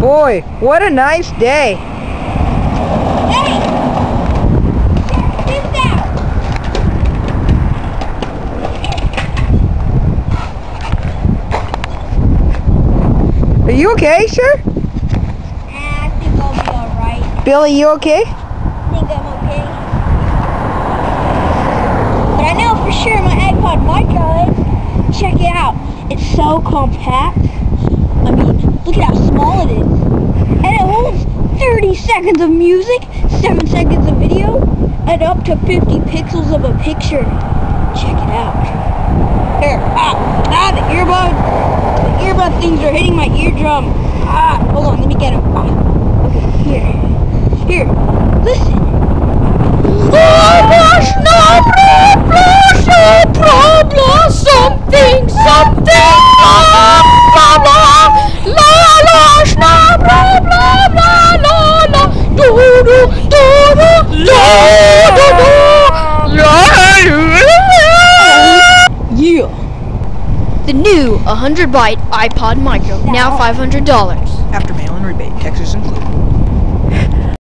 boy, what a nice day. Are you okay, sir? I think I'll be alright. Billy, you okay? I think I'm okay. But I know for sure my iPod Micro. Check it out. It's so compact. I mean, look at how small it is. And it holds 30 seconds of music, 7 seconds of video, and up to 50 pixels of a picture. Check it out. Here, ah, ah, the earbud, the earbud things are hitting my eardrum. Ah, hold on, let me get them. Ah, okay, here, here, listen. no problem, no problem, something, something, Yeah. The new 100 byte iPod Micro, now $500. After mail and rebate, Texas included.